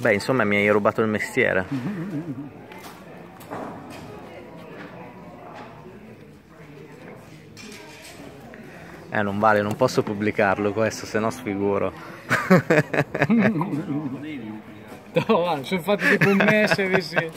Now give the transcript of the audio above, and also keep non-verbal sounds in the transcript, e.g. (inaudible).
Beh, insomma, mi hai rubato il mestiere. Eh, non vale, non posso pubblicarlo questo, se no sfiguro. (laughs) no, sono fatto di commesse, sì.